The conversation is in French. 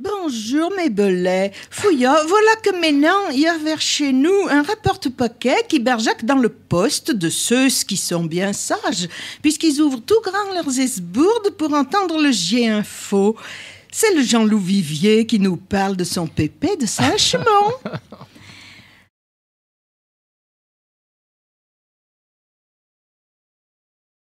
Bonjour mes belets. Fouilla, voilà que maintenant il y a vers chez nous un rapporte-paquet qui bergeaque dans le poste de ceux qui sont bien sages, puisqu'ils ouvrent tout grand leurs esbourdes pour entendre le J-Info. C'est le Jean-Loup Vivier qui nous parle de son pépé de Saint-Chamond.